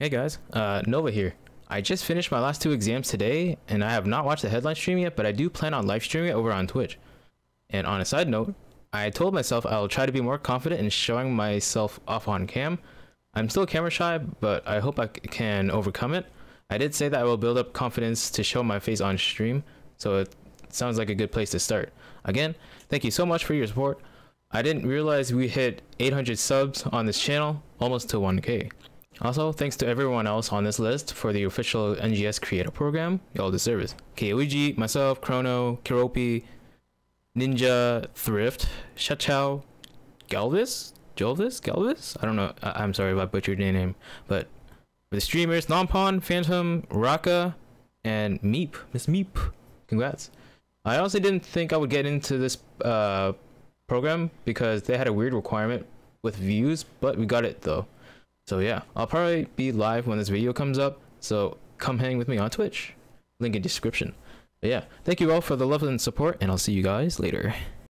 Hey guys, uh, Nova here. I just finished my last two exams today, and I have not watched the headline stream yet, but I do plan on live streaming it over on Twitch. And on a side note, I told myself I'll try to be more confident in showing myself off on cam. I'm still camera shy, but I hope I can overcome it. I did say that I will build up confidence to show my face on stream, so it sounds like a good place to start. Again, thank you so much for your support. I didn't realize we hit 800 subs on this channel, almost to 1k. Also, thanks to everyone else on this list for the official NGS Creator Program. Y'all deserve it. Koigi, myself, Chrono, Kiropi, Ninja, Thrift, Shachao, Galvis, Jolvis, Galvis. I don't know. I- I'm sorry if I butchered your name, but the streamers, Nompon, Phantom, Raka, and Meep, Miss Meep. Congrats. I honestly didn't think I would get into this uh, program because they had a weird requirement with views, but we got it though. So yeah, I'll probably be live when this video comes up. So come hang with me on Twitch. Link in description. But yeah, thank you all for the love and support, and I'll see you guys later.